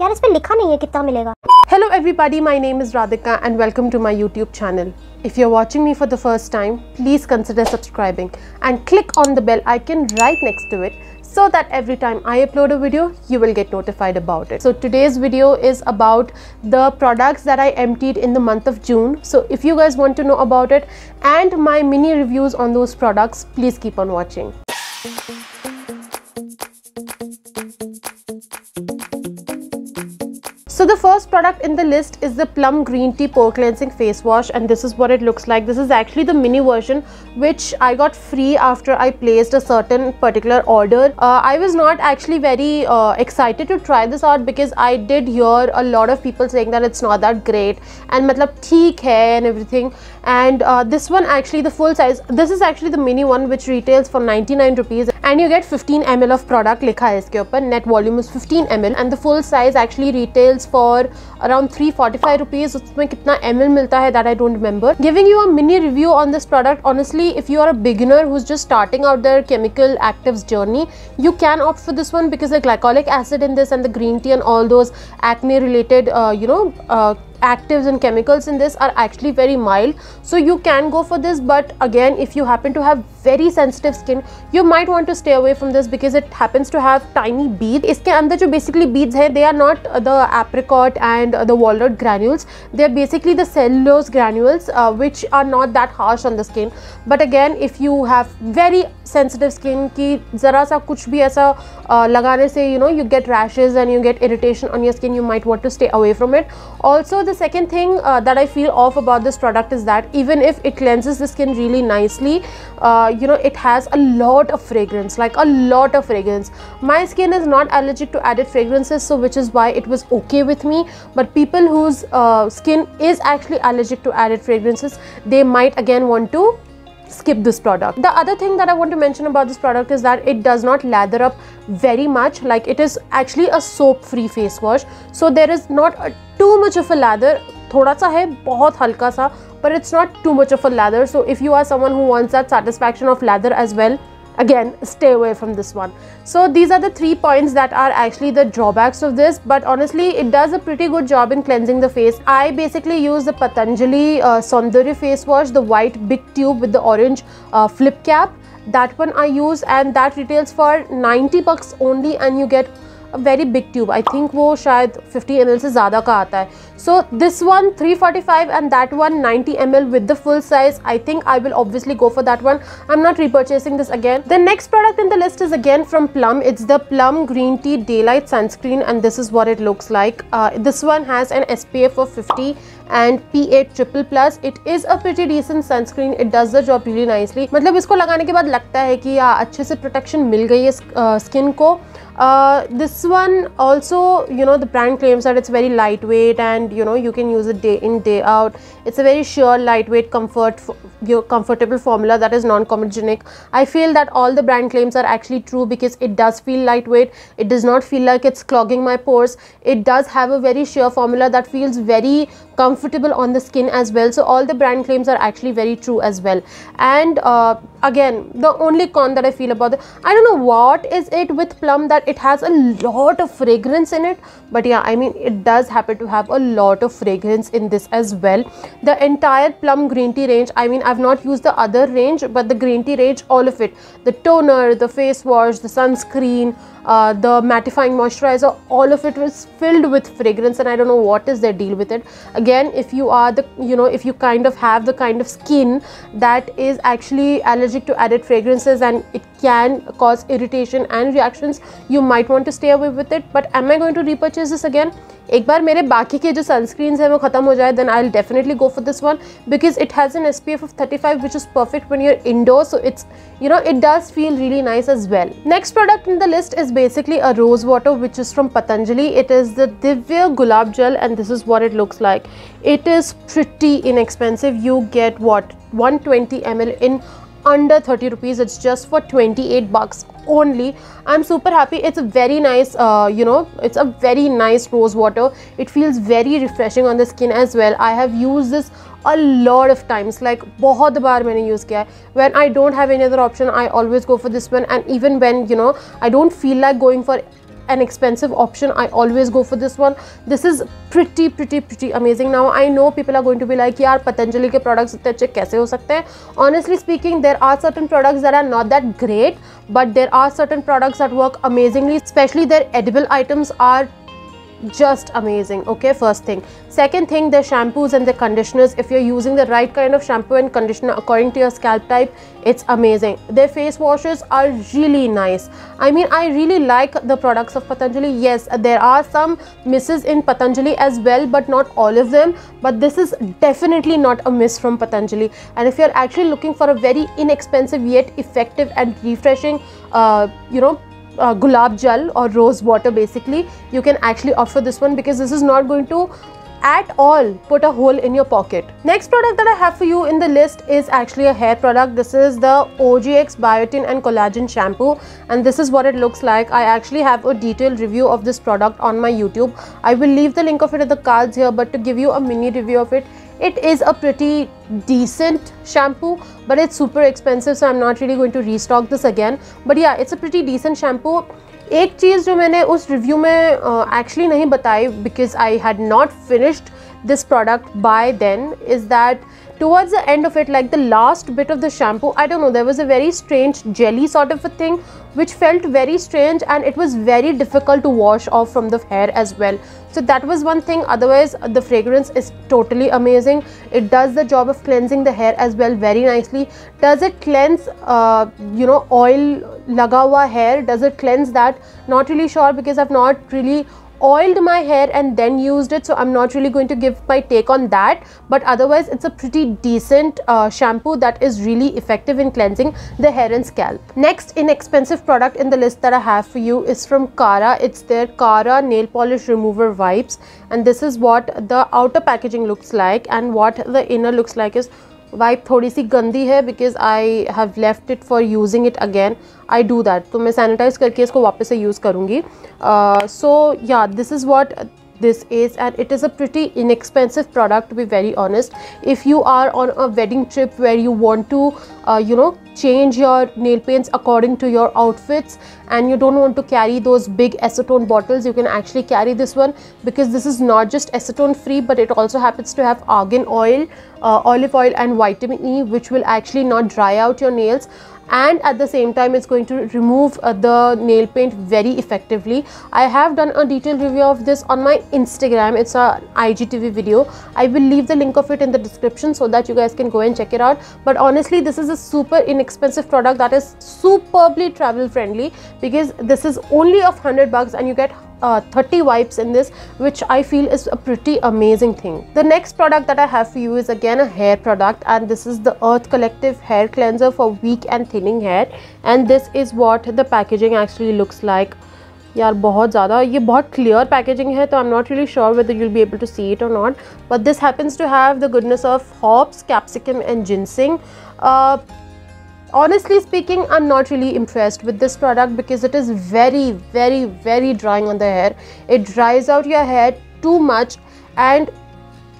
यार इस पे लिखा नहीं है कितना मिलेगा Hello everybody, my name is Radhika and welcome to my YouTube channel. If you're watching me for the first time, please consider subscribing and click on the bell icon right next to it so that every time I upload a video, you will get notified about it. So today's video is about the products that I emptied in the month of June. So if you guys want to know about it and my mini reviews on those products, please keep on watching. So the first product in the list is the Plum Green Tea Pore Cleansing Face Wash and this is what it looks like. This is actually the mini version which I got free after I placed a certain particular order. Uh, I was not actually very uh, excited to try this out because I did hear a lot of people saying that it's not that great and matlab theek hai and everything and uh, this one actually the full size this is actually the mini one which retails for 99 rupees. And you get 15 ml of product likha hai iske upar net volume is 15 ml and the full size actually retails for around 345 rupees. usme kitna ml milta hai that i don't remember. Giving you a mini review on this product honestly if you are a beginner who's just starting out their chemical actives journey you can opt for this one because the glycolic acid in this and the green tea and all those acne related uh, you know uh, actives and chemicals in this are actually very mild. So you can go for this but again if you happen to have very sensitive skin you might want to stay away from this because it happens to have tiny beads. Iske andar jo basically beads hai they are not the apricot and the walnut granules. They are basically the cellulose granules uh, which are not that harsh on the skin. But again if you have very sensitive skin ki zara sa kuch bhi aisa uh, lagane se you know you get rashes and you get irritation on your skin you might want to stay away from it. Also the second thing uh, that I feel off about this product is that even if it cleanses the skin really nicely, uh, you know, it has a lot of fragrance, like a lot of fragrance. My skin is not allergic to added fragrances, so which is why it was okay with me. But people whose uh, skin is actually allergic to added fragrances, they might again want to skip this product. The other thing that I want to mention about this product is that it does not lather up very much like it is actually a soap free face wash so there is not a, too much of a lather थोड़ा सा है बहुत हल्का सा but it's not too much of a lather. So if you are someone who wants that satisfaction of lather as well again stay away from this one. So these are the three points that are actually the drawbacks of this but honestly it does a pretty good job in cleansing the face. I basically use the patanjali uh, Saundarya face wash the white big tube with the orange uh, flip cap. That one i use and that retails for 90 bucks only and you get very big tube I think वो शायद 50 M से ज़्यादा का आता है. So this one 345 and that one 90 M with the full size I think I will obviously go for that one I am not repurchasing this again the next product in the list is again from Plum it's the Plum green tea day light sunscreen and this is is it looks like this one has an S P F of fifty and P A triple plus it is a pretty decent sunscreen it does the job really nicely मतलब इसको लगाने के बाद लगता है कि आ, अच्छे से प्रोटेक्शन मिल गई है स्किन को. Uh, this one also you know the brand claims that it's very lightweight and you know you can use it day in day out. It's a very sure lightweight comfort your comfortable formula that is non-comedogenic. I feel that all the brand claims are actually true because it does feel lightweight. It does not feel like it's clogging my pores. It does have a very sheer formula that feels very comfortable on the skin as well. So all the brand claims are actually very true as well. And uh, again the only con that i feel about it i don't know what is it with plum that it has a lot of fragrance in it. But yeah i mean it does happen to have a lot of fragrance in this as well. The entire plum green tea range i mean i've not used the other range but the green tea range all of it. The toner the face wash the sunscreen uh, the mattifying moisturizer all of it was filled with fragrance and i don't know what is their deal with it. Again if you are the you know if you kind of have the kind of skin that is actually allergic to added fragrances and it can cause irritation and reactions you might want to stay away with it but am I going to repurchase this again एक बार मेरे बाकी के जो sunscreens हैं वो खत्म हो जाए then I definitely go for this one because it has an S P F of thirty five which is perfect one your indoor so it's you know it does feel really nice as well. Next product in the list is basically a rose water which is from patanjali. It is the divya gulab jal and this is what it looks like. It is pretty inexpensive. You get what 120 ml in under 30 rupees. It's just for 28 bucks only. I'm super happy. It's a very nice uh, you know it's a very nice rose water. It feels very refreshing on the skin as well. I have used this a lot of times. Like bahut baar maine use kiya when i don't have any other option i always go for this one. And even when you know i don't feel like going for an expensive option. I always go for this one. This is pretty pretty pretty amazing. Now I know people are going to be like yaar Patanjali ke products itne achhe kaise ho sakte hain? Honestly speaking there are certain products that are not that great but there are certain products that work amazingly especially their edible items are just amazing okay first thing. Second thing the shampoos and the conditioners if you're using the right kind of shampoo and conditioner according to your scalp type it's amazing. Their face washes are really nice. I mean i really like the products of patanjali. Yes there are some misses in patanjali as well but not all of them. But this is definitely not a miss from patanjali. And if you're actually looking for a very inexpensive yet effective and refreshing uh, you know uh, gulab jal or rose water basically you can actually offer this one because this is not going to at all put a hole in your pocket. Next product that I have for you in the list is actually a hair product. This is the OGX Biotin and Collagen Shampoo and this is what it looks like. I actually have a detailed review of this product on my YouTube. I will leave the link of it in the cards here but to give you a mini review of it, it is a pretty decent shampoo but it's super expensive so I'm not really going to restock this again but yeah it's a pretty decent shampoo एक चीज़ जो मैंने उस review में actually uh, नहीं बताई because I had not finished this product by then is that towards the end of it like the last bit of the shampoo i don't know there was a very strange jelly sort of a thing which felt very strange and it was very difficult to wash off from the hair as well. So that was one thing. Otherwise the fragrance is totally amazing. It does the job of cleansing the hair as well very nicely. Does it cleanse uh, you know oil laga hua hair? Does it cleanse that? Not really sure because i've not really oiled my hair and then used it so I'm not really going to give my take on that but otherwise it's a pretty decent uh, shampoo that is really effective in cleansing the hair and scalp. Next inexpensive product in the list that I have for you is from Kara. It's their Kara nail polish remover wipes and this is what the outer packaging looks like and what the inner looks like is wipe थोड़ी सी गंदी है because I have left it for using it again I do that तो मैं sanitise करके इसको वापस से यूज़ करूँगी। So yeah this is what this is and it is a pretty inexpensive product to be very honest. If you are on a wedding trip where you want to uh, you know change your nail paints according to your outfits and you don't want to carry those big acetone bottles you can actually carry this one because this is not just acetone free but it also happens to have argan oil uh, olive oil and vitamin e which will actually not dry out your nails and at the same time it's going to remove uh, the nail paint very effectively. I have done a detailed review of this on my instagram. It's a igtv video. I will leave the link of it in the description so that you guys can go and check it out. But honestly this is a super inexpensive product that is superbly travel friendly because this is only of 100 bucks and you get uh, 30 wipes in this which I feel is a pretty amazing thing. The next product that I have for you is again a hair product and this is the Earth Collective hair cleanser for weak and thinning hair and this is what the packaging actually looks like. यार बहुत ज़्यादा ये बहुत clear packaging है तो I am not really sure whether you'll be able to see it और not but this happens to have the goodness of hops capsicum and ginseng honestly speaking i'm not really impressed with this product because it is very very very drying on the hair it dries out your hair too much and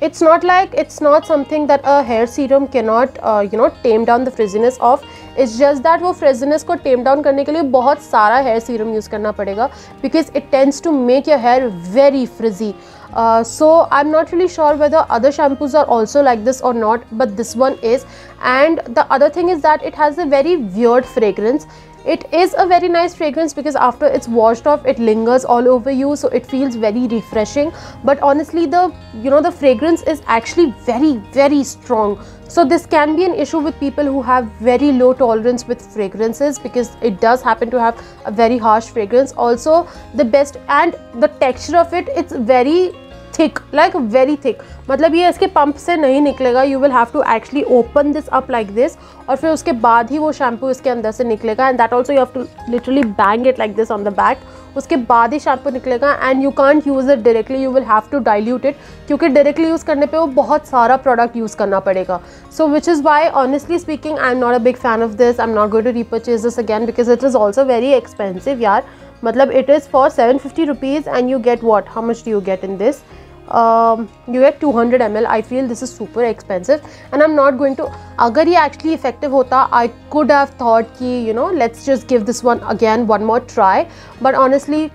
it's not like it's not something that a hair serum cannot uh, you know tame down the frizziness of it's just that वो frizziness को tame down करने के लिए बहुत सारा hair serum use करना पड़ेगा because it tends to make your hair very frizzy uh, so I'm not really sure whether other shampoos are also like this or not but this one is. And the other thing is that it has a very weird fragrance. It is a very nice fragrance because after it's washed off it lingers all over you so it feels very refreshing. But honestly the you know the fragrance is actually very very strong. So this can be an issue with people who have very low tolerance with fragrances because it does happen to have a very harsh fragrance. Also the best and the texture of it it's very thick like very thick मतलब ये इसके pump से नहीं निकलेगा. You will have to actually open this up like this और फिर उसके बाद ही वो शैम्पू इसके अंदर से निकलेगा. And that also you have to literally bang it like this on the back उसके बाद ही शैम्पू निकलेगा and you can't use it directly you will have to dilute it क्योंकि डायरेक्टली यूज़ करने पे वो बहुत सारा प्रोडक्ट यूज़ करना पड़ेगा. So which is why honestly speaking I am not a big fan of this I am not going to repurchase this again because it is also very expensive यार मतलब it is for seven fifty rupees and you get what how much do you get in this um, you get 200 ml. I feel this is super expensive. And I'm not going to agar ye actually effective hota I could have thought ki you know let's just give this one again one more try. But honestly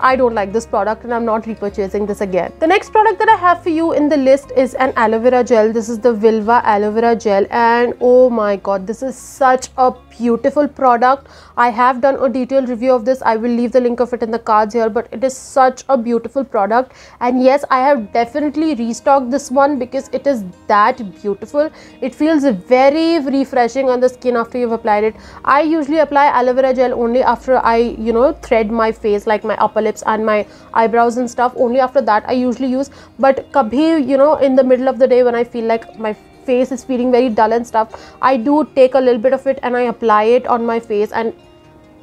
I don't like this product and I'm not repurchasing this again. The next product that I have for you in the list is an aloe vera gel. This is the Vilvah aloe vera gel and oh my god this is such a beautiful product. I have done a detailed review of this. I will leave the link of it in the cards here but it is such a beautiful product and yes I have definitely restocked this one because it is that beautiful. It feels very refreshing on the skin after you've applied it. I usually apply aloe vera gel only after I you know thread my face like my upper lips and my eyebrows and stuff. Only after that I usually use. But kabhi you know in the middle of the day when I feel like my face is feeling very dull and stuff I do take a little bit of it and I apply it on my face and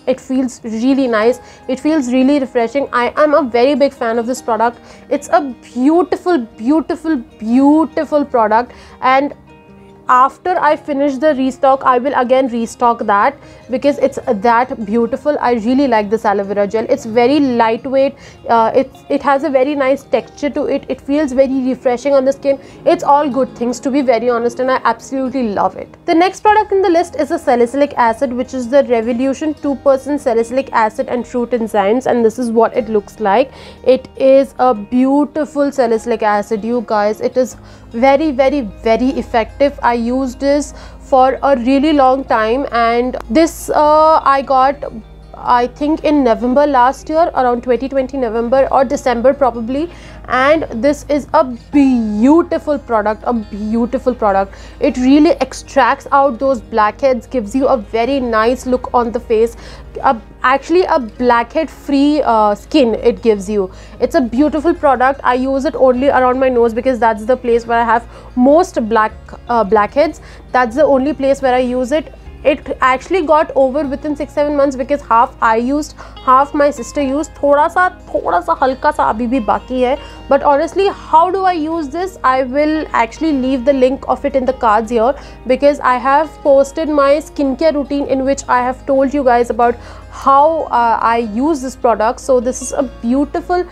it feels really nice. It feels really refreshing. I am a very big fan of this product. It's a beautiful beautiful beautiful product. And after I finish the restock I will again restock that because it's that beautiful. I really like this aloe vera gel. It's very lightweight. Uh, it's it has a very nice texture to it. It feels very refreshing on the skin. It's all good things to be very honest and I absolutely love it. The next product in the list is a salicylic acid which is the revolution 2% salicylic acid and fruit enzymes and this is what it looks like. It is a beautiful salicylic acid you guys. It is very very very effective. I used this for a really long time and this uh, i got I think in November last year around 2020 November or December probably. And this is a beautiful product a beautiful product. It really extracts out those blackheads gives you a very nice look on the face. A, actually a blackhead free uh, skin it gives you. It's a beautiful product. I use it only around my nose because that's the place where i have most black uh, blackheads. That's the only place where i use it it actually got over with in six seven months because half I use half my sister use थोड़ा सा थोड़ा सा हल्का सा अभी भी बाकी है। But honestly how do I use this I will actually leave the link of it in the card your because I have posted my skin care routine in which I have told you guys about how uh, I use this product so this is a beautiful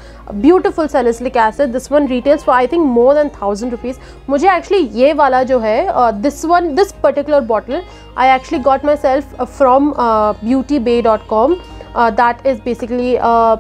beautiful salicylic acid this one retails for I think more than thousand rupees मुझे actually ये वाला जो है uh, this one this particular bottle I actually got myself uh, from uh, beautybay.com uh, that is basically uh,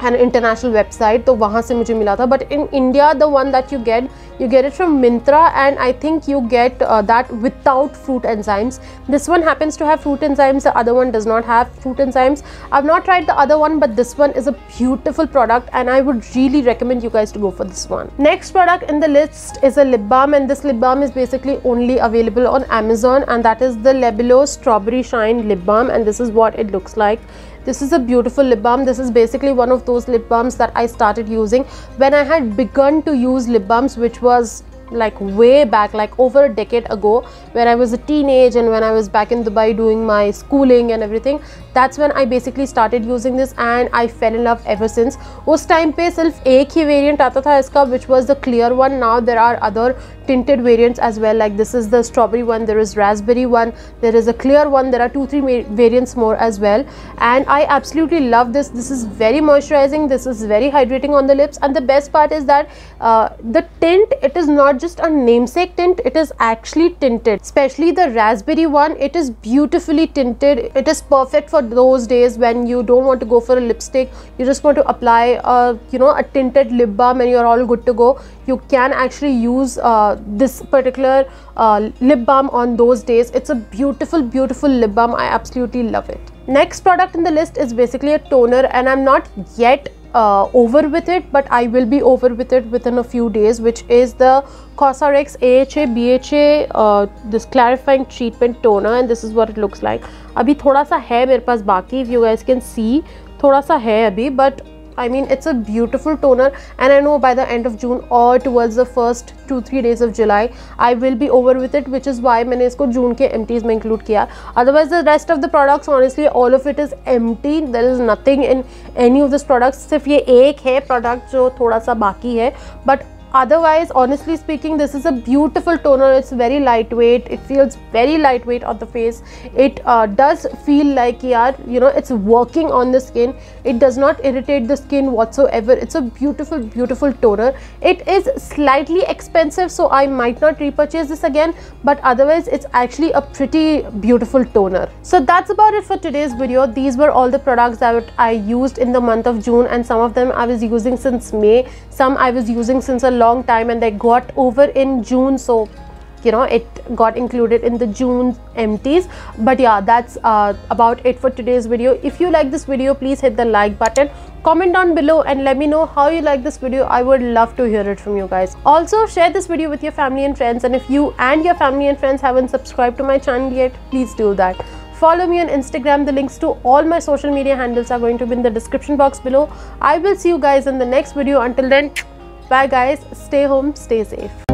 an international website तो वहाँ से मुझे मिला था। But in India the one that you get you get it from Myntra and I think you get uh, that without fruit enzymes. This one happens to have fruit enzymes the other one does not have fruit enzymes. I've not tried the other one but this one is a beautiful product and I would really recommend you guys to go for this one. Next product in the list is a lip balm and this lip balm is basically only available on Amazon and that is the Labello strawberry shine lip balm and this is what it looks like this is a beautiful lip balm. This is basically one of those lip balms that i started using when i had begun to use lip balms which was like way back like over a decade ago when I was a teenage and when I was back in Dubai doing my schooling and everything that's when I basically started using this and I fell in love ever since उस time पे सिर्फ एक ही variant आता था इसका which was the clear one now there are other tinted variants as well like this is the strawberry one there is raspberry one there is a clear one there are two three variants more as well and I absolutely love this this is very moisturizing this is very hydrating on the lips and the best part is that uh, the tint it is not just a namesake tint it is actually tinted especially the raspberry one it is beautifully tinted it is perfect for those days when you don't want to go for a lipstick you just want to apply a you know a tinted lip balm and you're all good to go you can actually use uh, this particular uh, lip balm on those days. It's a beautiful beautiful lip balm. I absolutely love it. Next product in the list is basically a toner and i'm not yet uh, over with it but I will be over with it within a few days which is the Cosrx AHA BHA uh, this clarifying treatment toner and this is what it looks like अभी थोड़ा सा है मेरे पास बाकी if you guys can see थोड़ा सा है अभी but I mean it's a beautiful toner and I know by the end of June or towards the first 2-3 days of July I will be over with it which is why मैंने इसको जून के empties में include किया otherwise the rest of the products honestly all of it is empty there is nothing in any of this products सिर्फ़ ये एक है product जो थोड़ा सा बाकी है but otherwise honestly speaking this is a beautiful toner. It's very lightweight. It feels very lightweight on the face. It uh, does feel like yeah you know it's working on the skin. It does not irritate the skin whatsoever. It's a beautiful beautiful toner. It is slightly expensive so i might not repurchase this again but otherwise it's actually a pretty beautiful toner. So that's about it for today's video. These were all the products that i used in the month of june and some of them i was using since may. Some i was using since a long time and they got over in June. So you know it got included in the June empties. But yeah that's uh, about it for today's video. If you like this video please hit the like button. Comment down below and let me know how you like this video. I would love to hear it from you guys. Also share this video with your family and friends. And if you and your family and friends haven't subscribed to my channel yet please do that. Follow me on instagram. The links to all my social media handles are going to be in the description box below. I will see you guys in the next video. Until then Bye guys. Stay home. Stay safe.